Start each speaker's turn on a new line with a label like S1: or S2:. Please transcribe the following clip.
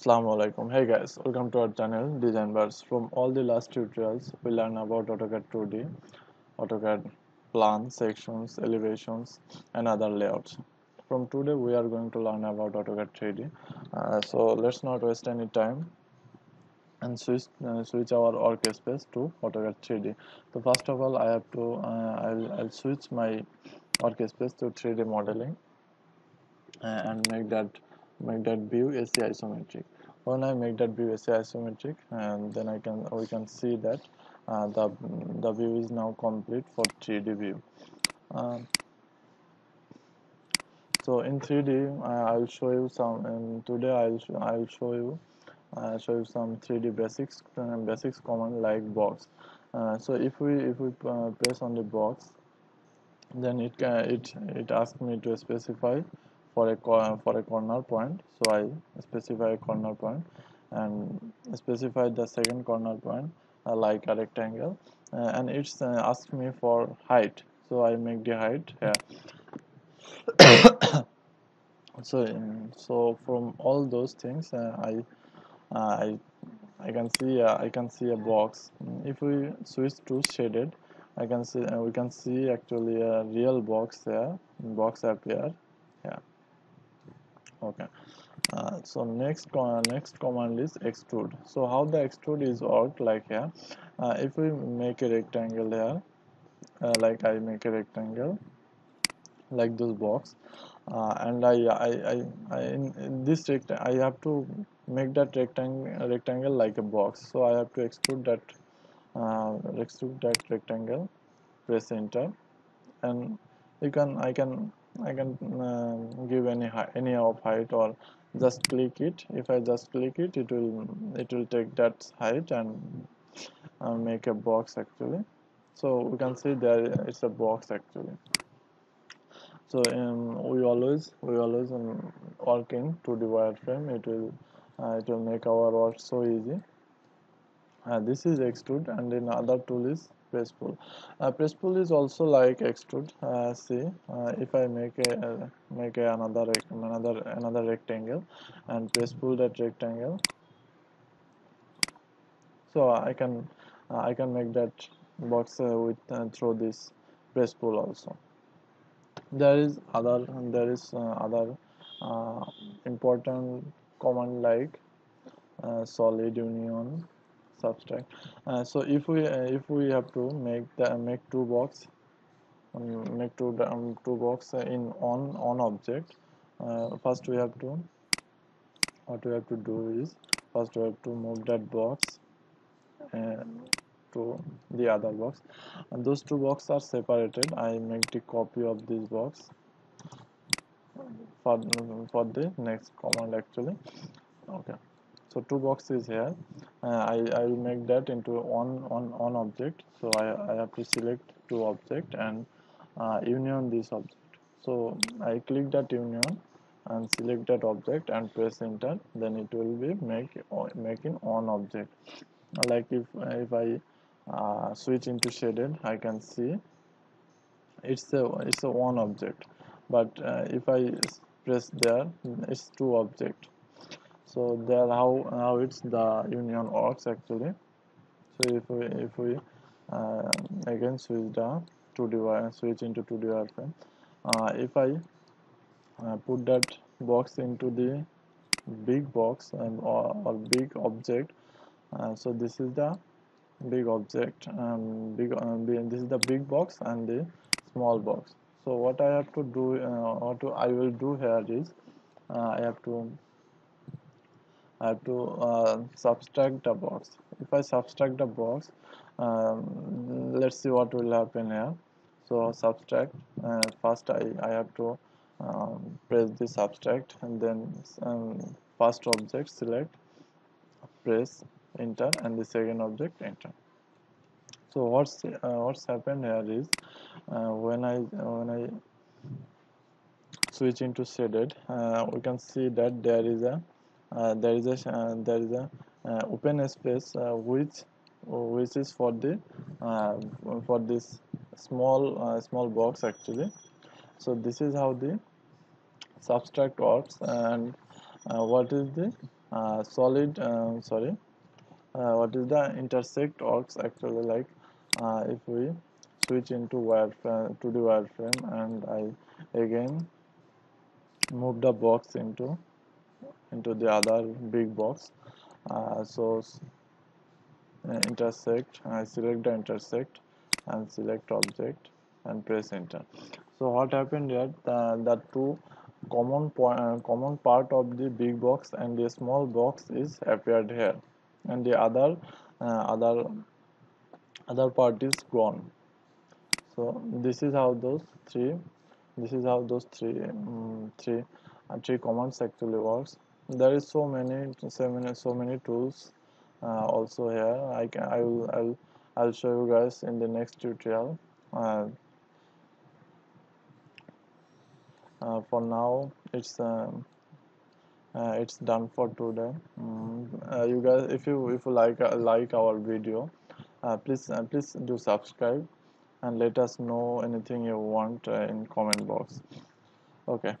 S1: Assalamu alaikum. Hey guys, welcome to our channel Design Birds. From all the last tutorials, we learn about AutoCAD 2D, AutoCAD plans, sections, elevations, and other layouts. From today, we are going to learn about AutoCAD 3D. Uh, so let's not waste any time and switch uh, switch our workspace to AutoCAD 3D. So first of all, I have to uh, I'll, I'll switch my workspace to 3D modeling uh, and make that make that view AC isometric when I make that view AC isometric and then I can we can see that uh, the the view is now complete for 3D view. Uh, so in 3D I'll show you some and today I'll I'll show you uh, show you some 3D basics uh, basics command like box. Uh, so if we if we uh, press on the box then it can it it asks me to specify for a for a corner point so I specify a corner point and specify the second corner point uh, like a rectangle uh, and it's uh, asked me for height so I make the height here. So so from all those things uh, I uh, I I can see uh, I can see a box. If we switch to shaded I can see we can see actually a real box there box appear okay. Uh, so next next command is extrude. So how the extrude is worked like here uh, if we make a rectangle here uh, like I make a rectangle like this box uh, and I, I, I, I in, in this rectangle I have to make that rectangle rectangle like a box. So I have to extrude that uh, extrude that rectangle press enter and you can I can I can uh, give any any of height or just click it. If I just click it it will it will take that height and uh, make a box actually. So we can see there it's a box actually. So um, we always we always um, work in 2d wireframe. It will uh, it will make our work so easy. Uh, this is extrude and then other tool is press pull. Uh, press pull is also like extrude uh, see uh, if I make a uh, make a another another another rectangle and press pull that rectangle. So I can uh, I can make that box uh, with through this press pull also. There is other there is other important command like solid union subtract. Uh, so if we uh, if we have to make the make two box um, make two um, two box in on on object uh, first we have to what we have to do is first we have to move that box uh, to the other box. And those two boxes are separated. I make the copy of this box for for the next command actually. Okay so two boxes here. Uh, I, I will make that into one on one object. So I, I have to select two object and uh, union this object. So I click that union and select that object and press enter. Then it will be make making one object. Like if if I uh, switch into shaded I can see it's a it's a one object. But uh, if I press there it's two object so there how how it's the union works actually. So if we if we uh, again switch the 2d switch into 2d wireframe uh, if I uh, put that box into the big box and or, or big object uh, so this is the big object um, big um, this is the big box and the small box. So what I have to do uh, what to, I will do here is uh, I have to I have to uh, subtract the box. If I subtract the box um, let's see what will happen here. So subtract uh, first I, I have to um, press the subtract and then um, first object select press enter and the second object enter. So what's uh, what's happened here is uh, when I when I switch into shaded uh, we can see that there is a uh, there is a uh, there is a uh, open space which which is for the for this small small box actually. So this is how the subtract works and what is the uh, solid um, sorry uh, what is the intersect works actually like uh, if we switch into wireframe to the wireframe and I again move the box into into the other big box. Uh, so uh, intersect I select the intersect and select object and press enter. So what happened here the, the two common point uh, common part of the big box and the small box is appeared here. And the other uh, other other part is gone. So this is how those three this is how those three um, three uh, three commands actually works there is so many so many so many tools uh, also here. I can I will I'll, I'll show you guys in the next tutorial. Uh, uh, for now it's um, uh, it's done for today. Mm, uh, you guys if you if you like uh, like our video uh, please uh, please do subscribe and let us know anything you want in comment box. Okay